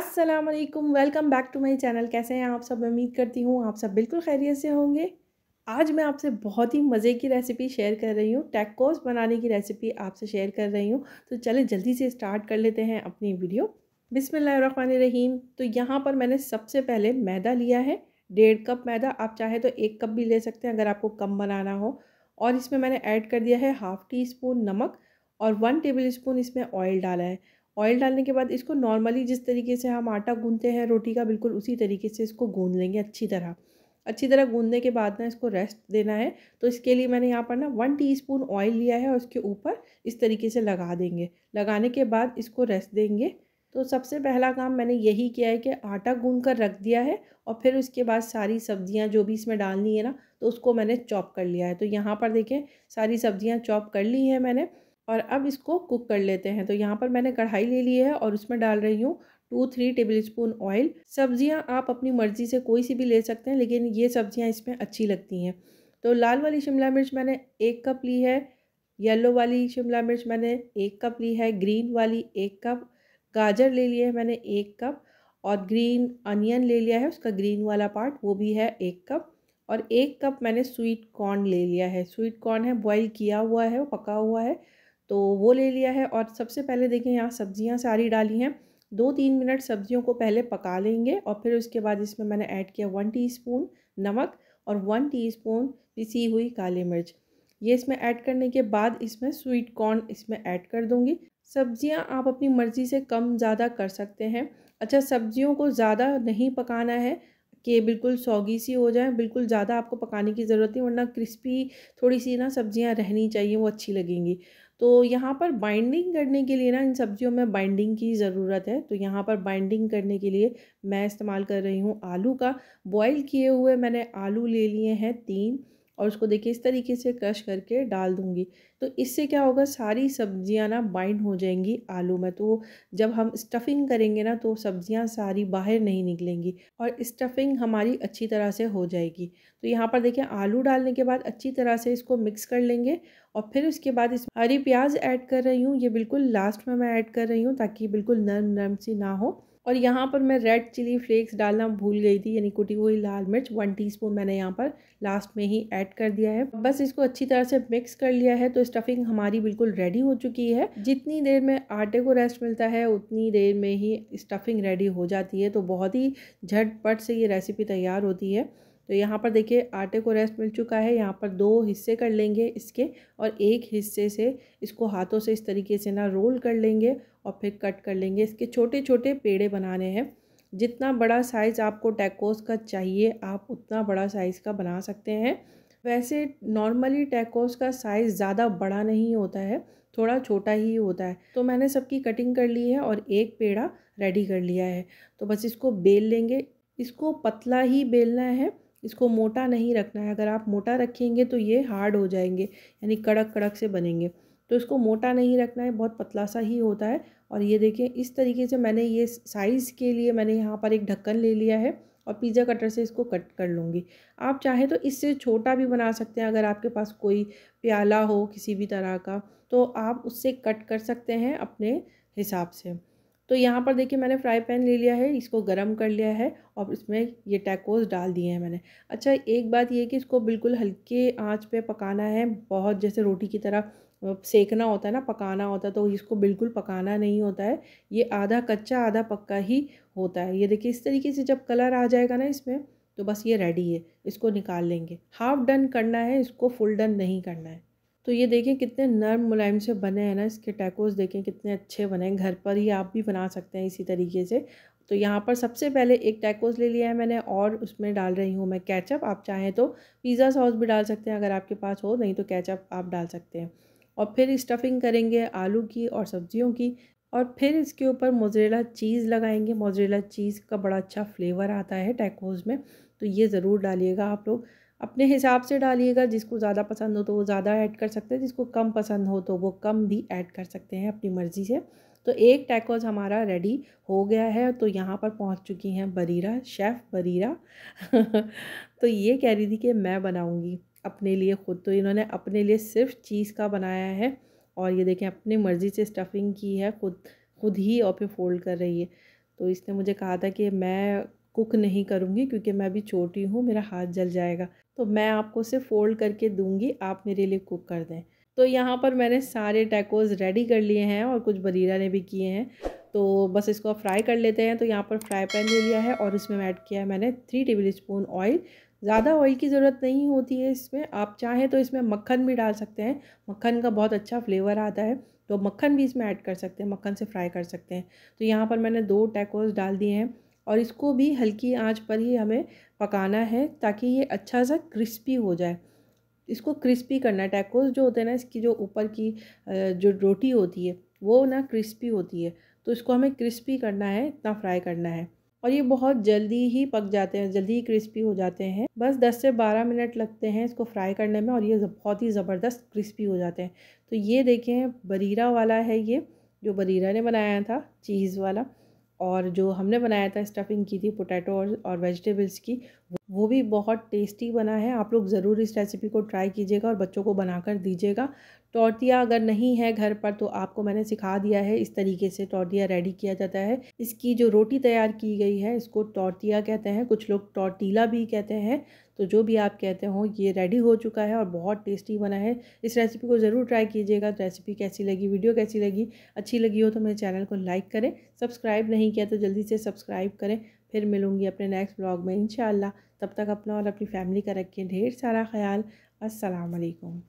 अस्सलाम वालेकुम welcome back to my channel कैसे हैं आप सब? उम्मीद करती हूँ आप सब बिल्कुल खैरियत से होंगे। आज मैं आपसे बहुत ही मज़े की रेसिपी शेयर कर रही हूँ। टैकोस बनाने की रेसिपी आपसे शेयर कर रही हूँ। तो चलें जल्दी से स्टार्ट कर लेते हैं अपनी वीडियो बिसमीम तो यहाँ पर मैंने सबसे पहले मैदा लिया है। डेढ़ कप मैदा, आप चाहे तो एक कप भी ले सकते हैं अगर आपको कम बनाना हो। और इसमें मैंने ऐड कर दिया है हाफ़ टी स्पून नमक और वन टेबल स्पून इसमें ऑयल डाला है। ऑयल डालने के बाद इसको नॉर्मली जिस तरीके से हम आटा गूंदते हैं, रोटी का, बिल्कुल उसी तरीके से इसको गूंद लेंगे अच्छी तरह। अच्छी तरह गूंदने के बाद ना इसको रेस्ट देना है। तो इसके लिए मैंने यहाँ पर ना वन टीस्पून ऑयल लिया है और उसके ऊपर इस तरीके से लगा देंगे। लगाने के बाद इसको रेस्ट देंगे। तो सबसे पहला काम मैंने यही किया है कि आटा गूंद कर रख दिया है और फिर उसके बाद सारी सब्ज़ियाँ जो भी इसमें डालनी है ना तो उसको मैंने चॉप कर लिया है। तो यहाँ पर देखें, सारी सब्ज़ियाँ चॉप कर ली हैं मैंने। और अब इसको कुक कर लेते हैं। तो यहाँ पर मैंने कढ़ाई ले ली है और उसमें डाल रही हूँ two three tablespoon oil सब्ज़ियाँ आप अपनी मर्ज़ी से कोई सी भी ले सकते हैं, लेकिन ये सब्ज़ियाँ इसमें अच्छी लगती हैं। तो लाल वाली शिमला मिर्च मैंने एक कप ली है, येलो वाली शिमला मिर्च मैंने एक कप ली है, ग्रीन वाली एक कप, गाजर ले लिया है मैंने एक कप और ग्रीन अनियन ले लिया है, उसका ग्रीन वाला पार्ट वो भी है एक कप। और एक कप मैंने स्वीट कॉर्न ले लिया है। स्वीट कॉर्न है बॉईल किया हुआ है, वो पका हुआ है। तो वो ले लिया है और सबसे पहले देखें यहाँ सब्ज़ियाँ सारी डाली हैं। दो तीन मिनट सब्जियों को पहले पका लेंगे और फिर उसके बाद इसमें मैंने ऐड किया वन टीस्पून नमक और वन टीस्पून पिसी हुई काली मिर्च। ये इसमें ऐड करने के बाद इसमें स्वीट कॉर्न इसमें ऐड कर दूँगी। सब्ज़ियाँ आप अपनी मर्ज़ी से कम ज़्यादा कर सकते हैं। अच्छा सब्जियों को ज़्यादा नहीं पकाना है कि बिल्कुल सौगी सी हो जाए, बिल्कुल ज़्यादा आपको पकाने की ज़रूरत नहीं, वरना क्रिस्पी थोड़ी सी ना सब्ज़ियाँ रहनी चाहिए, वो अच्छी लगेंगी। तो यहाँ पर बाइंडिंग करने के लिए ना, इन सब्जियों में बाइंडिंग की ज़रूरत है। तो यहाँ पर बाइंडिंग करने के लिए मैं इस्तेमाल कर रही हूँ आलू का। बॉईल किए हुए मैंने आलू ले लिए हैं तीन। और उसको देखिए इस तरीके से क्रश करके डाल दूँगी। तो इससे क्या होगा, सारी सब्ज़ियाँ ना बाइंड हो जाएँगी आलू में। तो जब हम स्टफिंग करेंगे ना तो सब्ज़ियाँ सारी बाहर नहीं निकलेंगी और स्टफिंग हमारी अच्छी तरह से हो जाएगी। तो यहाँ पर देखिए आलू डालने के बाद अच्छी तरह से इसको मिक्स कर लेंगे और फिर उसके बाद इस हरी प्याज ऐड कर रही हूँ। ये बिल्कुल लास्ट में मैं ऐड कर रही हूँ ताकि बिल्कुल नरम नरम सी ना हो। और यहाँ पर मैं रेड चिली फ्लेक्स डालना भूल गई थी, यानी कुटी हुई लाल मिर्च वन टीस्पून मैंने यहाँ पर लास्ट में ही ऐड कर दिया है। बस इसको अच्छी तरह से मिक्स कर लिया है तो स्टफिंग हमारी बिल्कुल रेडी हो चुकी है। जितनी देर में आटे को रेस्ट मिलता है, उतनी देर में ही स्टफिंग रेडी हो जाती है तो बहुत ही झटपट से ये रेसिपी तैयार होती है। तो यहाँ पर देखिए आटे को रेस्ट मिल चुका है। यहाँ पर दो हिस्से कर लेंगे इसके और एक हिस्से से इसको हाथों से इस तरीके से ना रोल कर लेंगे और फिर कट कर लेंगे। इसके छोटे छोटे पेड़े बनाने हैं। जितना बड़ा साइज़ आपको टैकोस का चाहिए, आप उतना बड़ा साइज़ का बना सकते हैं। वैसे नॉर्मली टैकोस का साइज़ ज़्यादा बड़ा नहीं होता है, थोड़ा छोटा ही होता है। तो मैंने सबकी कटिंग कर ली है और एक पेड़ा रेडी कर लिया है। तो बस इसको बेल लेंगे। इसको पतला ही बेलना है। इसको मोटा नहीं रखना है। अगर आप मोटा रखेंगे तो ये हार्ड हो जाएँगे, यानी कड़क कड़क से बनेंगे। तो इसको मोटा नहीं रखना है, बहुत पतला सा ही होता है। और ये देखें इस तरीके से मैंने ये साइज़ के लिए मैंने यहाँ पर एक ढक्कन ले लिया है और पिज़्ज़ा कटर से इसको कट कर लूँगी। आप चाहें तो इससे छोटा भी बना सकते हैं, अगर आपके पास कोई प्याला हो किसी भी तरह का तो आप उससे कट कर सकते हैं अपने हिसाब से। तो यहाँ पर देखिए मैंने फ्राई पैन ले लिया है, इसको गर्म कर लिया है और इसमें ये टैकोस डाल दिए हैं मैंने। अच्छा एक बात ये कि इसको बिल्कुल हल्के आँच पे पकाना है, बहुत जैसे रोटी की तरह सेकना होता है ना, पकाना होता है तो इसको बिल्कुल पकाना नहीं होता है, ये आधा कच्चा, आधा पक्का ही होता है। ये देखिए, इस तरीके से जब कलर आ जाएगा ना इसमें तो बस ये रेडी है, इसको निकाल लेंगे। हाफ़ डन करना है, इसको फुल डन नहीं करना है। तो ये देखें कितने नर्म मुलायम से बने हैं ना, इसके टैकोस देखें कितने अच्छे बने हैं, घर पर ही आप भी बना सकते हैं इसी तरीके से। तो यहाँ पर सबसे पहले एक टैकोस ले लिया है मैंने और उसमें डाल रही हूँ मैं कैचअप आप चाहें तो पिज़्ज़ा सॉस भी डाल सकते हैं अगर आपके पास हो, नहीं तो कैचअप आप डाल सकते हैं। और फिर स्टफिंग करेंगे आलू की और सब्जियों की और फिर इसके ऊपर मोजरेला चीज़ लगाएँगे। मोजरेला चीज़ का बड़ा अच्छा फ्लेवर आता है टैकोस में तो ये ज़रूर डालिएगा आप लोग। अपने हिसाब से डालिएगा, जिसको ज़्यादा पसंद हो तो वो ज़्यादा ऐड कर सकते हैं, जिसको कम पसंद हो तो वो कम भी ऐड कर सकते हैं अपनी मर्ज़ी से। तो एक टैकोज हमारा रेडी हो गया है तो यहाँ पर पहुँच चुकी हैं बरीरा शेफ़ बरीरा। तो ये कह रही थी कि मैं बनाऊँगी अपने लिए ख़ुद तो इन्होंने अपने लिए सिर्फ़ चीज़ का बनाया है और ये देखें अपनी मर्ज़ी से स्टफिंग की है, खुद खुद ही और फिर फोल्ड कर रही है। तो इसने मुझे कहा था कि मैं कुक नहीं करूँगी क्योंकि मैं अभी छोटी हूँ, मेरा हाथ जल जाएगा। तो मैं आपको उसे फ़ोल्ड करके दूँगी, आप मेरे लिए कुक कर दें। तो यहाँ पर मैंने सारे टैकोज़ रेडी कर लिए हैं और कुछ बरीरा ने भी किए हैं। तो बस इसको आप फ्राई कर लेते हैं। तो यहाँ पर फ्राई पैन ले लिया है और इसमें ऐड किया है मैंने थ्री टेबल स्पून ऑयल ज़्यादा ऑयल की ज़रूरत नहीं होती है इसमें। आप चाहें तो इसमें मक्खन भी डाल सकते हैं। मक्खन का बहुत अच्छा फ्लेवर आता है। तो मक्खन भी इसमें ऐड कर सकते हैं, मक्खन से फ्राई कर सकते हैं। तो यहाँ पर मैंने दो टैकोस डाल दिए हैं। और इसको भी हल्की आँच पर ही हमें पकाना है ताकि ये अच्छा सा क्रिस्पी हो जाए। इसको क्रिस्पी करना है। टैकोस जो होते हैं ना, इसकी जो ऊपर की जो रोटी होती है, वो ना क्रिस्पी होती है। तो इसको हमें क्रिस्पी करना है, इतना फ्राई करना है। और ये बहुत जल्दी ही पक जाते हैं, जल्दी ही क्रिस्पी हो जाते हैं। बस 10 से 12 मिनट लगते हैं इसको फ्राई करने में और ये बहुत ही ज़बरदस्त क्रिस्पी हो जाते हैं। तो ये देखें, बरीरा वाला है ये, जो बरीरा ने बनाया था, चीज़ वाला। और जो हमने बनाया था स्टफिंग की थी पोटैटो और, और वेजिटेबल्स की वो भी बहुत टेस्टी बना है। आप लोग ज़रूर इस रेसिपी को ट्राई कीजिएगा और बच्चों को बनाकर दीजिएगा। टॉर्टिया अगर नहीं है घर पर तो आपको मैंने सिखा दिया है इस तरीके से टॉर्टिया रेडी किया जाता है। इसकी जो रोटी तैयार की गई है इसको टॉर्टिया कहते हैं कुछ लोग टॉर्टीला भी कहते हैं। तो जो भी आप कहते हो, ये रेडी हो चुका है और बहुत टेस्टी बना है। इस रेसिपी को ज़रूर ट्राई कीजिएगा। रेसिपी कैसी लगी वीडियो कैसी लगी, अच्छी लगी हो तो मेरे चैनल को लाइक करें। सब्सक्राइब नहीं किया तो जल्दी से सब्सक्राइब करें। फिर मिलूँगी अपने नेक्स्ट ब्लॉग में इन तब तक अपना और अपनी फैमिली का रखें ढेर सारा ख्याल। असलकुम